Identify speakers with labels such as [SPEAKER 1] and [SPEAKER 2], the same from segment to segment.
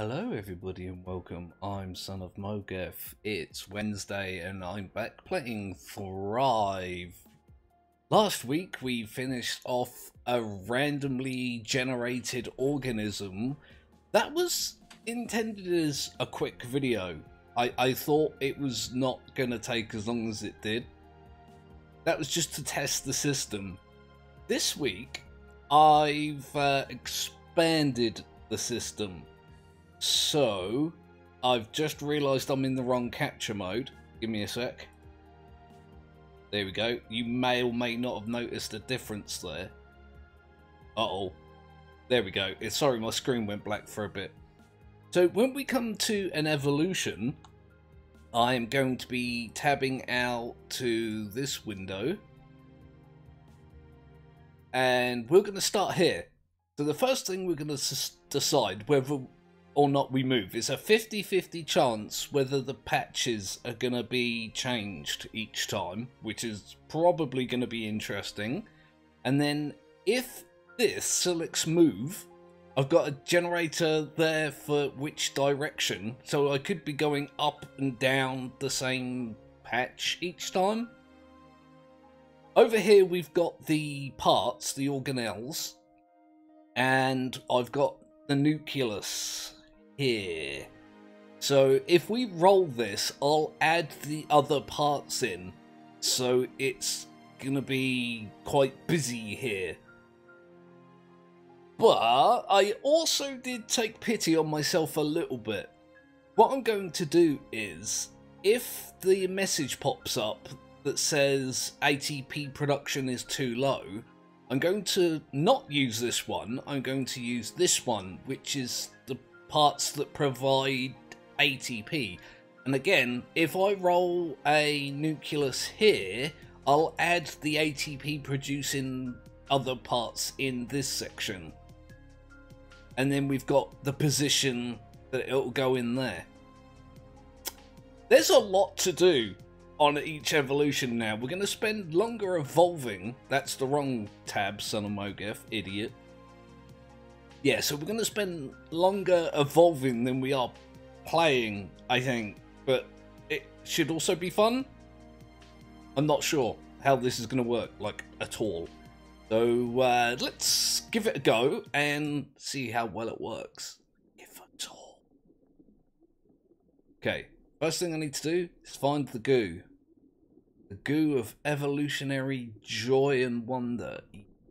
[SPEAKER 1] Hello, everybody, and welcome. I'm Son of Mowgef. It's Wednesday, and I'm back playing Thrive. Last week, we finished off a randomly generated organism that was intended as a quick video. I, I thought it was not going to take as long as it did. That was just to test the system. This week, I've uh, expanded the system. So, I've just realised I'm in the wrong capture mode. Give me a sec. There we go. You may or may not have noticed a difference there. Uh-oh. There we go. Sorry, my screen went black for a bit. So when we come to an evolution, I am going to be tabbing out to this window. And we're going to start here. So the first thing we're going to decide whether or not we move. It's a 50-50 chance whether the patches are going to be changed each time, which is probably going to be interesting. And then if this selects move, I've got a generator there for which direction, so I could be going up and down the same patch each time. Over here we've got the parts, the organelles, and I've got the nucleus here. So if we roll this, I'll add the other parts in, so it's gonna be quite busy here. But I also did take pity on myself a little bit. What I'm going to do is, if the message pops up that says ATP production is too low, I'm going to not use this one, I'm going to use this one, which is the parts that provide ATP. And again, if I roll a nucleus here, I'll add the ATP producing other parts in this section and then we've got the position that it'll go in there. There's a lot to do on each evolution now. We're going to spend longer evolving. That's the wrong tab, son of Mowgef, idiot. Yeah, so we're going to spend longer evolving than we are playing, I think. But it should also be fun. I'm not sure how this is going to work, like, at all. So uh, let's give it a go and see how well it works. If at all. Okay, first thing I need to do is find the goo. The goo of evolutionary joy and wonder.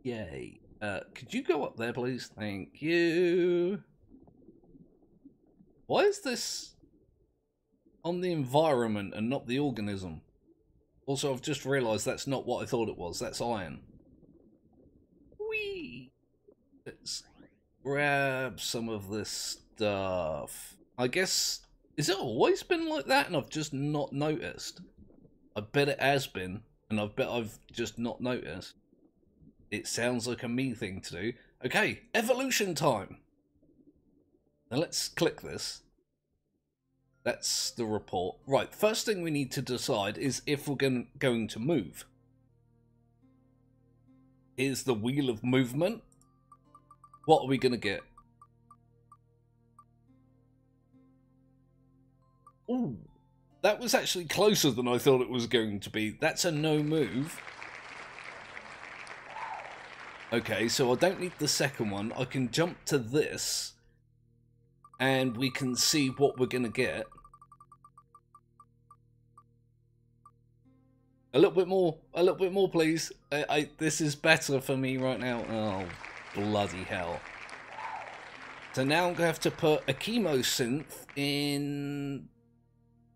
[SPEAKER 1] Yay. Uh, could you go up there, please? Thank you. Why is this on the environment and not the organism? Also, I've just realised that's not what I thought it was. That's iron. Whee! Let's grab some of this stuff. I guess, is it always been like that and I've just not noticed? I bet it has been, and I bet I've just not noticed. It sounds like a me thing to do. Okay, evolution time! Now let's click this. That's the report. Right, first thing we need to decide is if we're going to move is the Wheel of Movement. What are we going to get? Ooh, that was actually closer than I thought it was going to be. That's a no move. Okay, so I don't need the second one. I can jump to this. And we can see what we're going to get. A little bit more. A little bit more, please. I, I, this is better for me right now. Oh, bloody hell. So now I'm going to have to put a chemosynth in...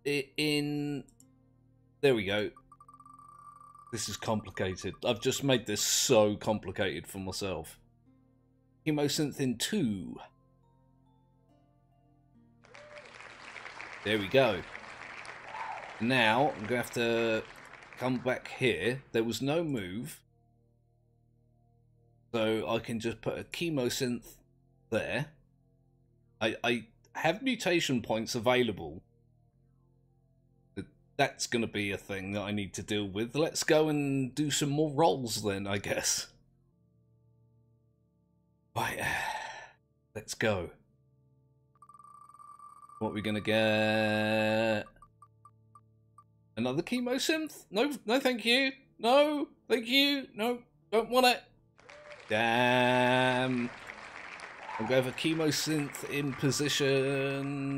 [SPEAKER 1] In... There we go. This is complicated. I've just made this so complicated for myself. Chemosynth in 2. There we go. Now, I'm going to have to come back here. There was no move. So I can just put a chemosynth there. I, I have mutation points available. That's going to be a thing that I need to deal with. Let's go and do some more rolls then, I guess. Right, let's go. What are we gonna get? Another chemo synth? No, no, thank you. No, thank you. No, don't want it. Damn. I'll go for chemo synth in position.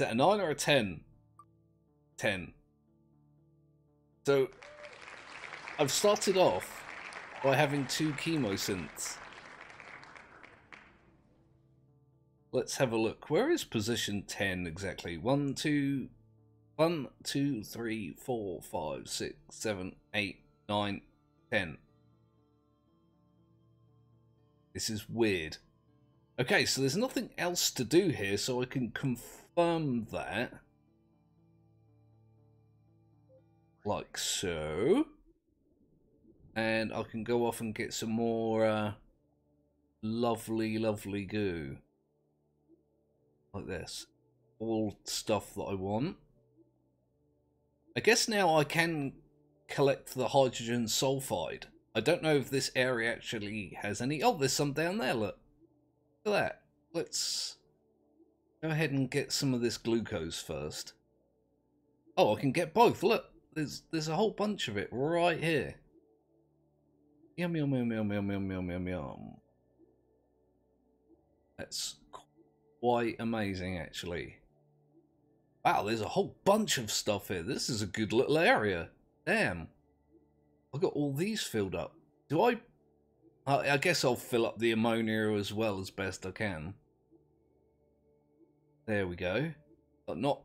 [SPEAKER 1] Is that a 9 or a 10? 10. So, I've started off by having two chemo synths. Let's have a look. Where is position 10 exactly? 1, 2, 1, 2, 3, 4, 5, 6, 7, 8, 9, 10. This is weird. Okay, so there's nothing else to do here, so I can confirm that. Like so. And I can go off and get some more uh, lovely, lovely goo. Like this. All stuff that I want. I guess now I can collect the hydrogen sulfide. I don't know if this area actually has any... Oh, there's some down there, look. Look at that. Let's go ahead and get some of this glucose first. Oh, I can get both. Look, there's there's a whole bunch of it right here. Yum, yum, yum, yum, yum, yum, yum, yum, yum. That's quite amazing, actually. Wow, there's a whole bunch of stuff here. This is a good little area. Damn. I got all these filled up. Do I... I, I guess I'll fill up the ammonia as well as best I can. There we go. But not...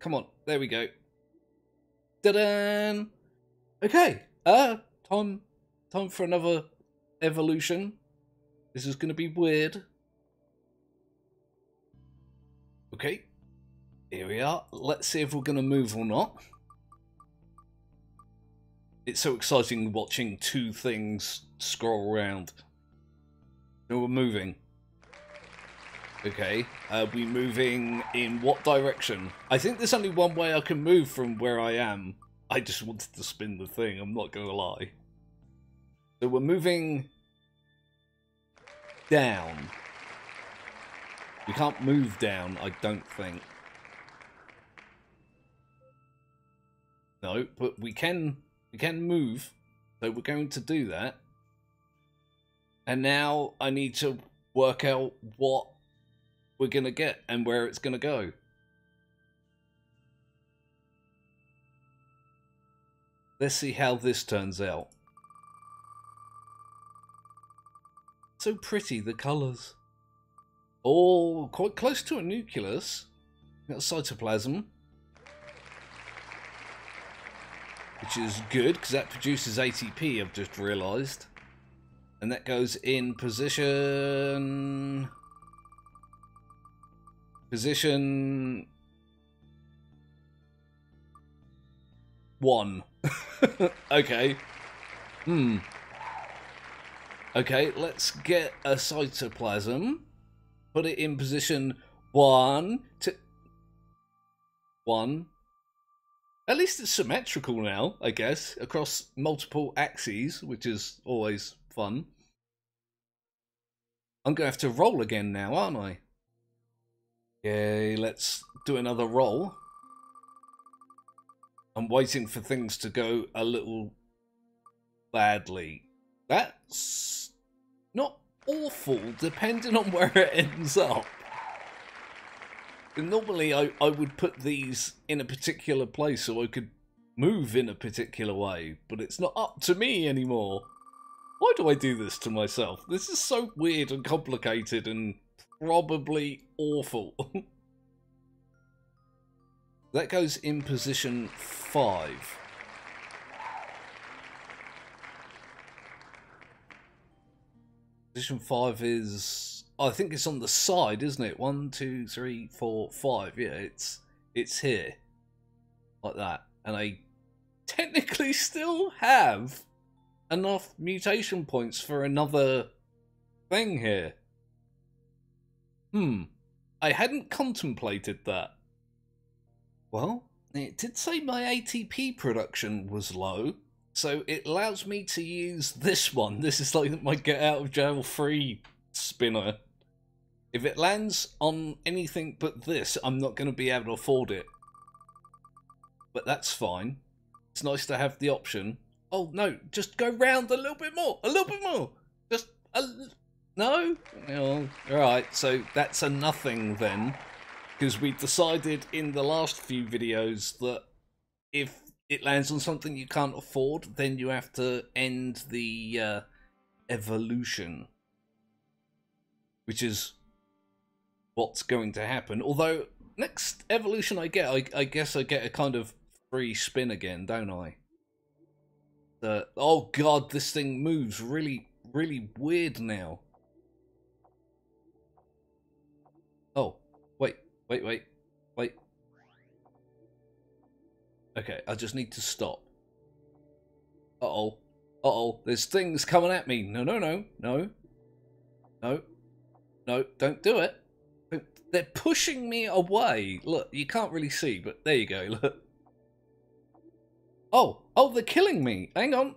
[SPEAKER 1] Come on, there we go. Ta-da! Okay, uh, time, time for another evolution. This is going to be weird. Okay, here we are. Let's see if we're going to move or not. It's so exciting watching two things scroll around. No, we're moving. Okay, uh, we moving in what direction? I think there's only one way I can move from where I am. I just wanted to spin the thing, I'm not gonna lie. So we're moving down. We can't move down, I don't think. No, but we can we can move. So we're going to do that. And now I need to work out what we're going to get and where it's going to go. Let's see how this turns out. So pretty, the colours. Oh, quite close to a nucleus. Got cytoplasm. Which is good, because that produces ATP, I've just realised. And that goes in position... Position... One. okay. Hmm. Okay, let's get a cytoplasm. Put it in position one, to one. At least it's symmetrical now, I guess, across multiple axes, which is always fun. I'm going to have to roll again now, aren't I? Okay, let's do another roll. I'm waiting for things to go a little badly. That's not awful, depending on where it ends up. Normally, I, I would put these in a particular place so I could move in a particular way, but it's not up to me anymore. Why do I do this to myself? This is so weird and complicated and probably awful. that goes in position 5. Position 5 is... I think it's on the side, isn't it? One, two, three, four, five. Yeah, it's it's here. Like that. And I technically still have enough mutation points for another thing here. Hmm. I hadn't contemplated that. Well, it did say my ATP production was low, so it allows me to use this one. This is like my get out of jail free spinner. If it lands on anything but this, I'm not going to be able to afford it. But that's fine. It's nice to have the option. Oh, no, just go round a little bit more. A little bit more. Just a... No? Oh, Alright, so that's a nothing then. Because we decided in the last few videos that if it lands on something you can't afford, then you have to end the uh, evolution. Which is what's going to happen. Although, next evolution I get, I, I guess I get a kind of free spin again, don't I? Uh, oh god, this thing moves really, really weird now. Wait, wait, wait. Okay, I just need to stop. Uh-oh. Uh-oh, there's things coming at me. No, no, no, no. No. No, don't do it. They're pushing me away. Look, you can't really see, but there you go, look. Oh, oh, they're killing me. Hang on.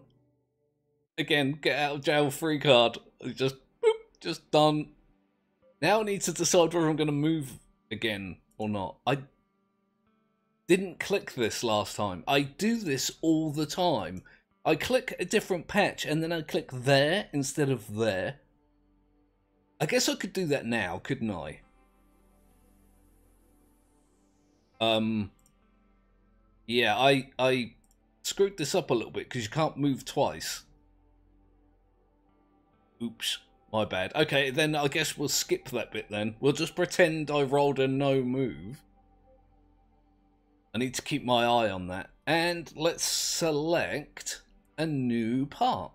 [SPEAKER 1] Again, get out of jail free card. Just, boop, just done. Now I need to decide whether I'm going to move again or not. I didn't click this last time. I do this all the time. I click a different patch and then I click there instead of there. I guess I could do that now, couldn't I? Um, yeah, I I screwed this up a little bit because you can't move twice. Oops, my bad. Okay, then I guess we'll skip that bit then. We'll just pretend I rolled a no move. I need to keep my eye on that. And let's select a new part.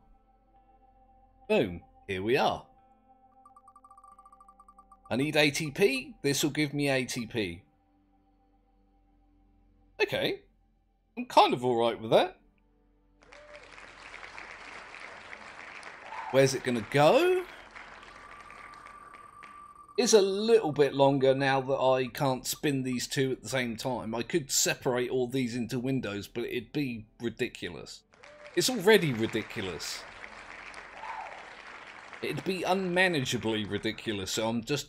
[SPEAKER 1] Boom, here we are. I need ATP. This will give me ATP. Okay. I'm kind of alright with that. Where's it going to go? It's a little bit longer now that I can't spin these two at the same time. I could separate all these into windows, but it'd be ridiculous. It's already ridiculous. It'd be unmanageably ridiculous, so I'm just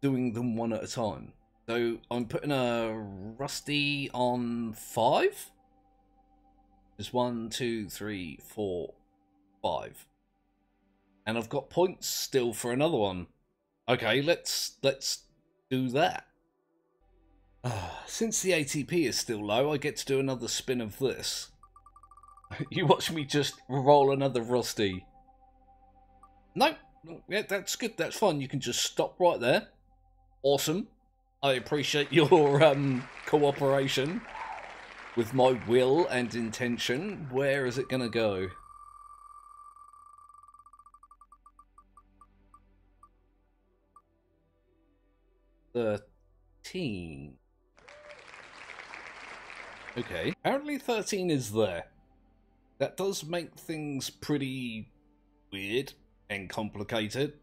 [SPEAKER 1] doing them one at a time. So I'm putting a rusty on five. There's one, two, three, four, five. And I've got points still for another one. Okay, let's let's do that. Uh, since the ATP is still low, I get to do another spin of this. you watch me just roll another rusty. No, yeah, that's good. That's fine. You can just stop right there. Awesome. I appreciate your um, cooperation with my will and intention. Where is it going to go? Thirteen. Okay, apparently 13 is there. That does make things pretty weird and complicated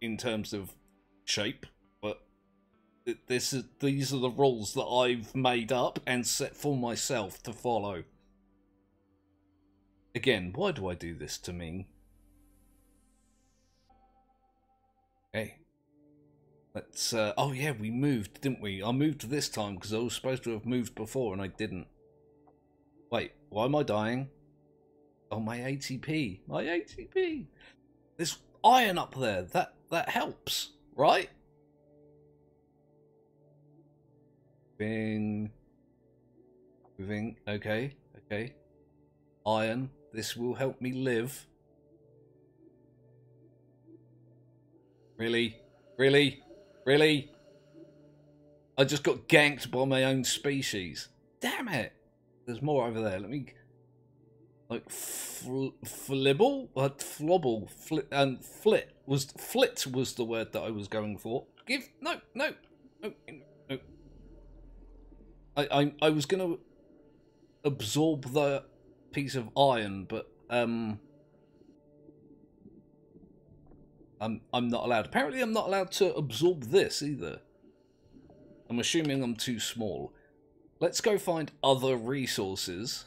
[SPEAKER 1] in terms of shape but this is these are the rules that I've made up and set for myself to follow. Again, why do I do this to me? Let's, uh, oh yeah, we moved, didn't we? I moved this time because I was supposed to have moved before and I didn't. Wait, why am I dying? Oh, my ATP. My ATP. There's iron up there. That, that helps, right? Moving. Moving. Okay. Okay. Iron. This will help me live. Really? Really? Really? I just got ganked by my own species. Damn it! There's more over there. Let me... Like, fl flibble? Uh, flobble? Flit, and flit was... Flit was the word that I was going for. Give... No, no, no. I, I, I was going to absorb the piece of iron, but um, I'm I'm not allowed. Apparently, I'm not allowed to absorb this either. I'm assuming I'm too small. Let's go find other resources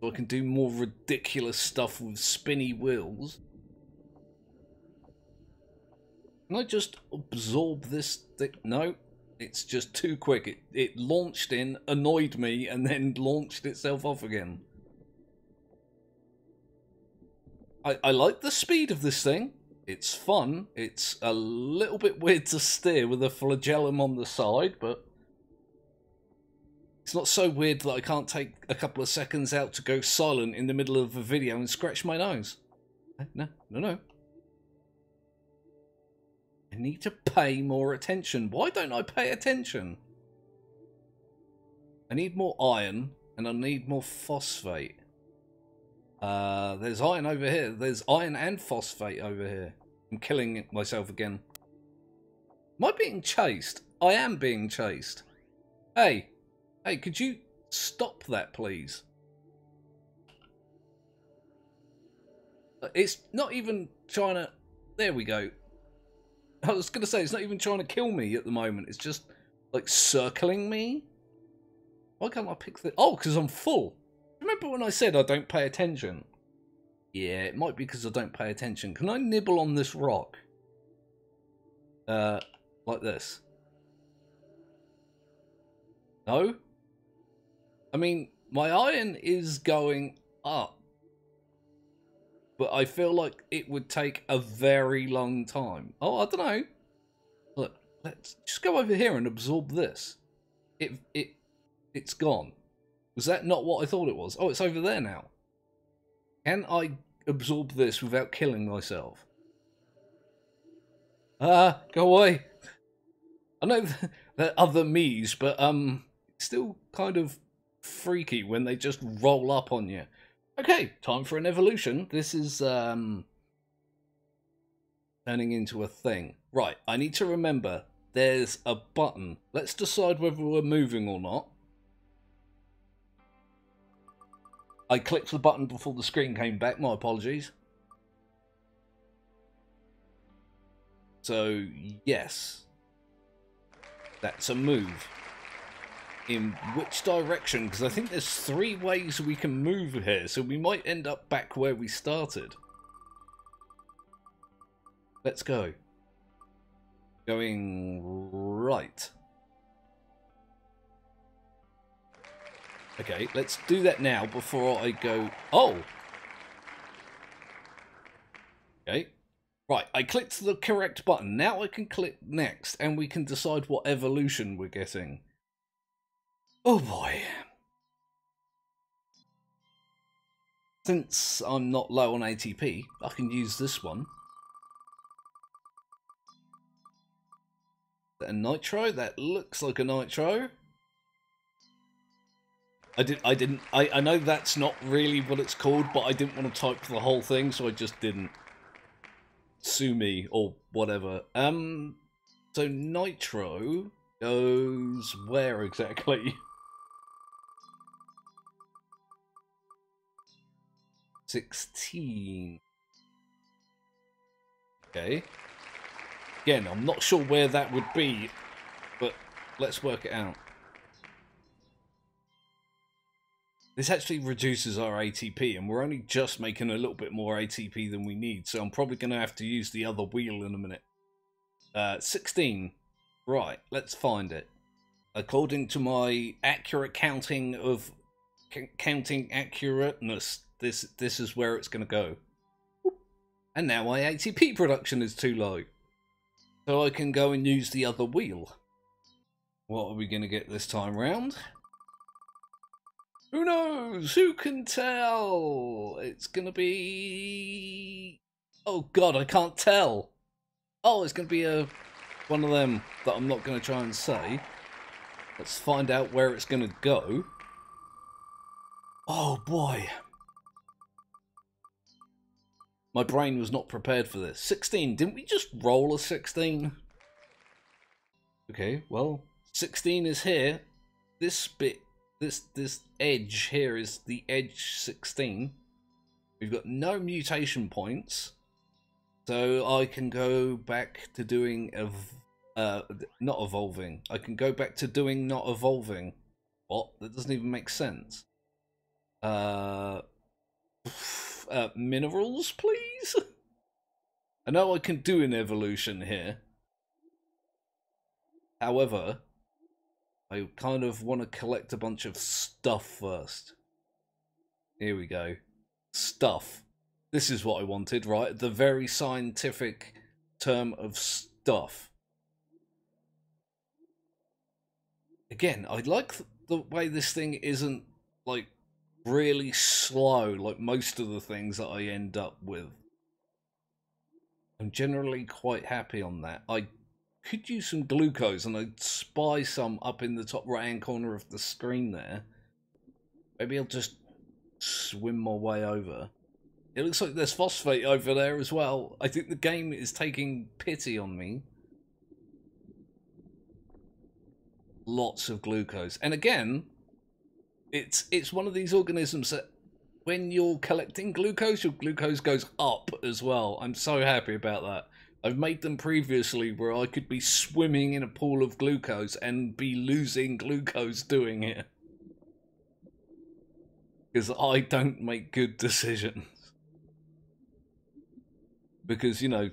[SPEAKER 1] so I can do more ridiculous stuff with spinny wheels. Can I just absorb this thing? No, it's just too quick. It, it launched in, annoyed me, and then launched itself off again. I, I like the speed of this thing. It's fun. It's a little bit weird to steer with a flagellum on the side, but it's not so weird that I can't take a couple of seconds out to go silent in the middle of a video and scratch my nose. Eh, no, no, no. I need to pay more attention. Why don't I pay attention? I need more iron and I need more phosphate. Uh, there's iron over here. There's iron and phosphate over here. I'm killing myself again. Am I being chased? I am being chased. Hey, Hey, could you stop that, please? It's not even trying to... There we go. I was going to say, it's not even trying to kill me at the moment. It's just, like, circling me. Why can't I pick the... Oh, because I'm full. Remember when I said I don't pay attention? Yeah, it might be because I don't pay attention. Can I nibble on this rock? Uh, like this. No? I mean, my iron is going up. But I feel like it would take a very long time. Oh, I don't know. Look, let's just go over here and absorb this. It it it's gone. Was that not what I thought it was? Oh, it's over there now. Can I absorb this without killing myself? Ah, go away. I know there are other me's, but um, still kind of freaky when they just roll up on you. Okay, time for an evolution. This is um turning into a thing. Right, I need to remember there's a button. Let's decide whether we're moving or not. I clicked the button before the screen came back. My apologies. So, yes. That's a move in which direction, because I think there's three ways we can move here, so we might end up back where we started. Let's go. Going right. Okay, let's do that now before I go... Oh! Okay. Right, I clicked the correct button. Now I can click next, and we can decide what evolution we're getting. Oh boy. Since I'm not low on ATP, I can use this one. a nitro? That looks like a nitro. I did. I didn't. I. I know that's not really what it's called, but I didn't want to type the whole thing, so I just didn't. Sue me or whatever. Um. So nitro goes where exactly? 16. Okay. Again, I'm not sure where that would be, but let's work it out. This actually reduces our ATP, and we're only just making a little bit more ATP than we need, so I'm probably going to have to use the other wheel in a minute. Uh, 16. Right, let's find it. According to my accurate counting of counting accurateness this this is where it's going to go. And now my ATP production is too low. So I can go and use the other wheel. What are we going to get this time round? Who knows? Who can tell? It's to be... Oh god, I can't tell. Oh, it's to be a one of them that I'm not to try and say. Let's find out where it's to go. Oh boy. My brain was not prepared for this. 16. Didn't we just roll a 16? Okay, well, 16 is here. This bit, this this edge here is the edge 16. We've got no mutation points. So I can go back to doing ev uh, not evolving. I can go back to doing not evolving. What? That doesn't even make sense. Uh uh, minerals, please? I know I can do an evolution here. However, I kind of want to collect a bunch of stuff first. Here we go. Stuff. This is what I wanted, right? The very scientific term of stuff. Again, I like the way this thing isn't, like, really slow like most of the things that I end up with. I'm generally quite happy on that. I could use some glucose and I'd spy some up in the top right hand corner of the screen there. Maybe I'll just swim my way over. It looks like there's phosphate over there as well. I think the game is taking pity on me. Lots of glucose. And again, it's it's one of these organisms that when you're collecting glucose, your glucose goes up as well. I'm so happy about that. I've made them previously where I could be swimming in a pool of glucose and be losing glucose doing it. Because I don't make good decisions. Because, you know,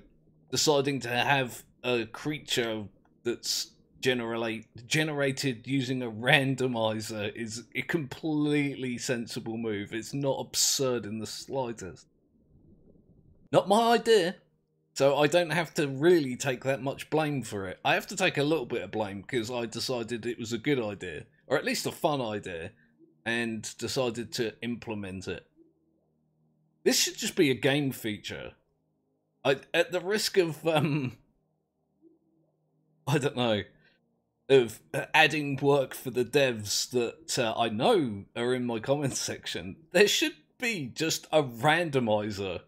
[SPEAKER 1] deciding to have a creature that's generate generated using a randomizer is a completely sensible move. It's not absurd in the slightest. Not my idea. So I don't have to really take that much blame for it. I have to take a little bit of blame because I decided it was a good idea, or at least a fun idea, and decided to implement it. This should just be a game feature. I, at the risk of, um, I don't know, of adding work for the devs that uh, I know are in my comments section, there should be just a randomizer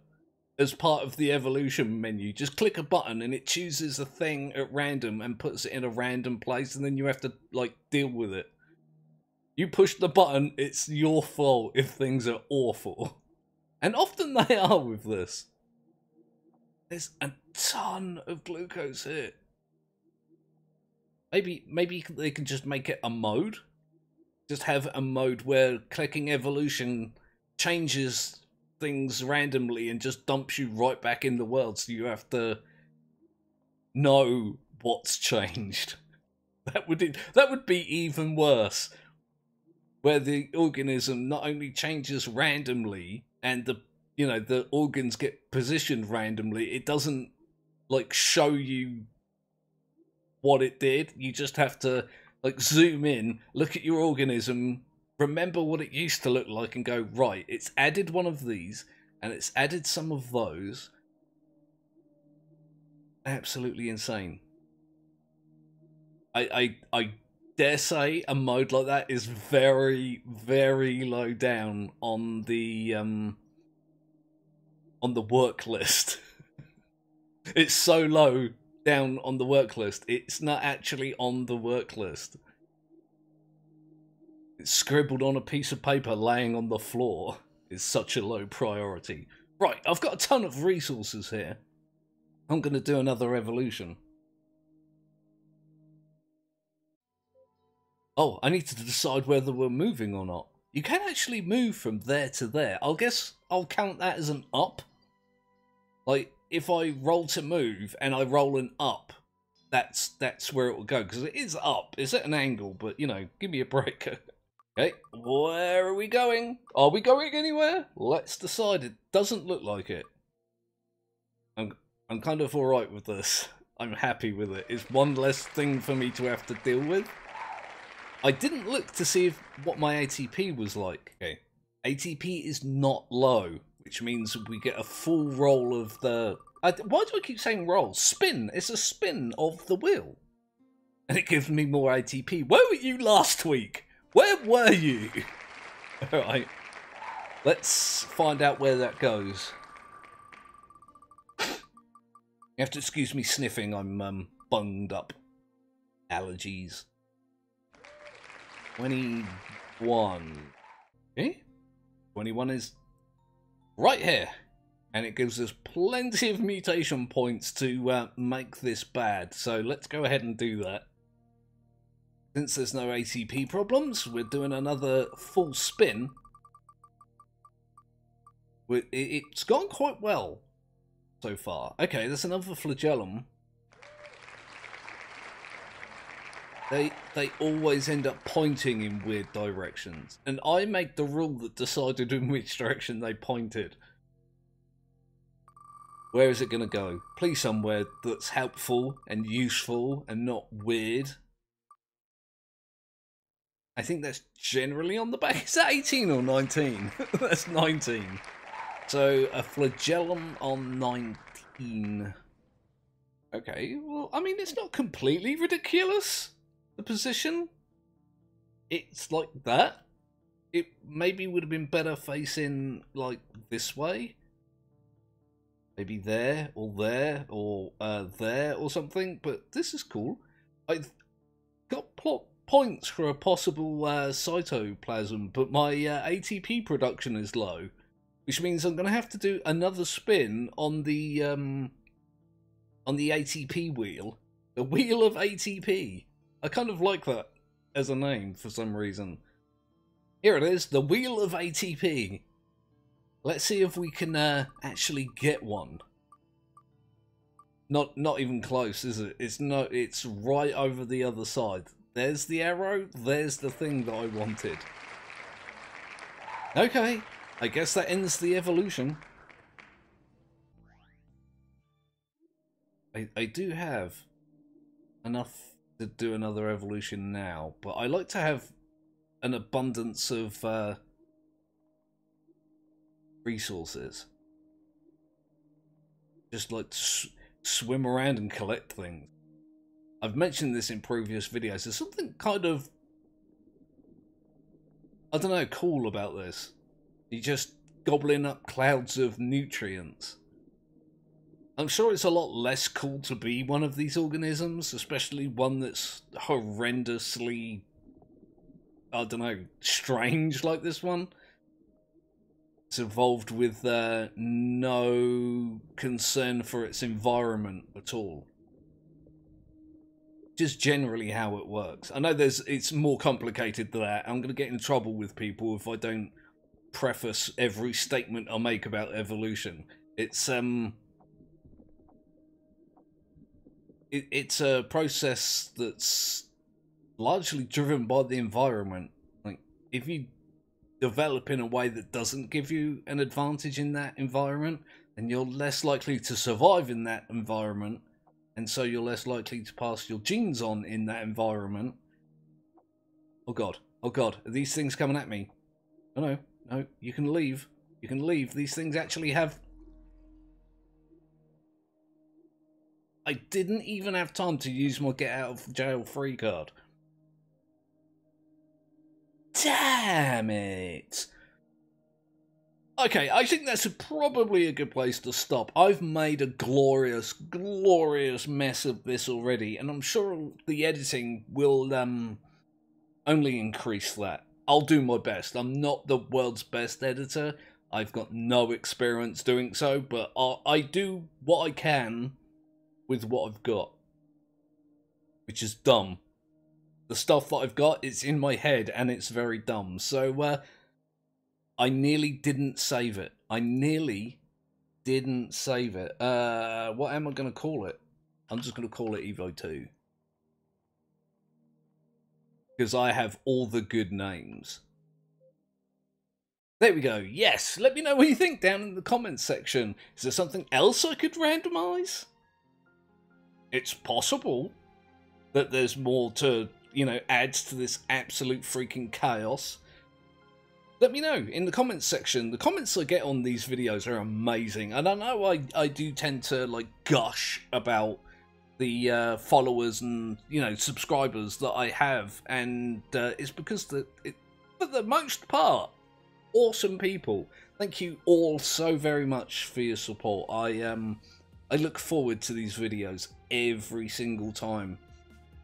[SPEAKER 1] as part of the evolution menu. Just click a button and it chooses a thing at random and puts it in a random place, and then you have to like deal with it. You push the button, it's your fault if things are awful. And often they are with this. There's a ton of glucose here. Maybe maybe they can just make it a mode. Just have a mode where clicking evolution changes things randomly and just dumps you right back in the world so you have to know what's changed. That would that would be even worse. Where the organism not only changes randomly and the you know the organs get positioned randomly, it doesn't like show you what it did. You just have to like zoom in, look at your organism, remember what it used to look like and go, right, it's added one of these and it's added some of those. Absolutely insane. I, I, I dare say a mode like that is very, very low down on the um on the work list. it's so low down on the work list. It's not actually on the work list. Scribbled on a piece of paper laying on the floor is such a low priority. Right, I've got a ton of resources here. I'm going to do another evolution. Oh, I need to decide whether we're moving or not. You can actually move from there to there. I'll guess I'll count that as an up. Like, if I roll to move and I roll an up, that's that's where it will go because it is up. It's at an angle, but you know, give me a break. okay, where are we going? Are we going anywhere? Let's decide. It doesn't look like it. I'm I'm kind of all right with this. I'm happy with it. It's one less thing for me to have to deal with. I didn't look to see if, what my ATP was like. Okay, ATP is not low which means we get a full roll of the. why do I keep saying roll? Spin. It's a spin of the wheel, and it gives me more ATP. Where were you last week? Where were you? All right, let's find out where that goes. You have to excuse me sniffing. I'm um, bunged up. Allergies. Twenty-one. Eh? Twenty-one is right here. And it gives us plenty of mutation points to uh, make this bad. So let's go ahead and do that. Since there's no ATP problems, we're doing another full spin. It's gone quite well. so far. Okay, there's another flagellum. They they always end up pointing in weird directions, and I make the rule that decided in which direction they pointed. Where is it going to go? Please somewhere that's helpful and useful and not weird. I think that's generally on the back. Is that 18 or 19? that's 19. So a flagellum on 19. Okay, well, I mean, it's not completely ridiculous, the position. It's like that. It maybe would have been better facing, like, this way. Maybe there, or there, or uh, there, or something. But this is cool. I've got plot points for a possible uh, cytoplasm, but my uh, ATP production is low, which means I'm going to have to do another spin on the um, on the ATP wheel, the wheel of ATP. I kind of like that as a name for some reason. Here it is, the wheel of ATP. Let's see if we can uh, actually get one. Not not even close, is it? It's no, it's right over the other side. There's the arrow, there's the thing that I wanted. Okay, I guess that ends the evolution. I, I do have enough to do another evolution now, but I like to have an abundance of uh, resources. Just like to swim around and collect things. I've mentioned this in previous videos. There's something kind of, I don't know, cool about this. You just gobbling up clouds of nutrients. I'm sure it's a lot less cool to be one of these organisms, especially one that's horrendously, I don't know, strange like this one. It's evolved with uh, no concern for its environment at all just generally how it works. I know there's it's more complicated than that. I'm going to get in trouble with people if I don't preface every statement I make about evolution. It's um it, it's a process that's largely driven by the environment. Like if you develop in a way that doesn't give you an advantage in that environment, then you're less likely to survive in that environment and so you're less likely to pass your genes on in that environment. Oh god, oh god, are these things coming at me? Oh no, no, you can leave. You can leave. These things actually have... I didn't even have time to use my get out of jail free card. Damn it! Okay, I think that's probably a good place to stop. I've made a glorious, glorious mess of this already, and I'm sure the editing will um, only increase that. I'll do my best. I'm not the world's best editor. I've got no experience doing so, but I, I do what I can with what I've got. Which is dumb. The stuff that I've got, it's in my head, and it's very dumb. So, uh, I nearly didn't save it. I nearly didn't save it. Uh, what am I going to call it? I'm just going to call it Evo 2. Because I have all the good names. There we go. Yes, let me know what you think down in the comments section. Is there something else I could randomize? It's possible that there's more to, you know, adds to this absolute freaking chaos let me know in the comments section. The comments I get on these videos are amazing, and I know I, I do tend to like gush about the uh, followers and you know subscribers that I have, and uh, it's because the it, for the most part, awesome people. Thank you all so very much for your support. I um I look forward to these videos every single time.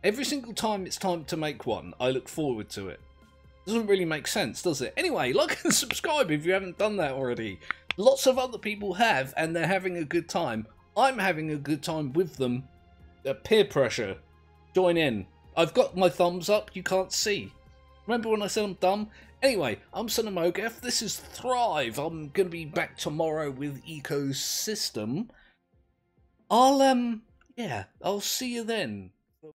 [SPEAKER 1] Every single time it's time to make one, I look forward to it. Doesn't really make sense, does it? Anyway, like and subscribe if you haven't done that already. Lots of other people have, and they're having a good time. I'm having a good time with them. Uh, peer pressure. Join in. I've got my thumbs up, you can't see. Remember when I said I'm dumb? Anyway, I'm Son of Mowgef, this is Thrive. I'm going to be back tomorrow with Ecosystem. I'll um yeah, I'll see you then.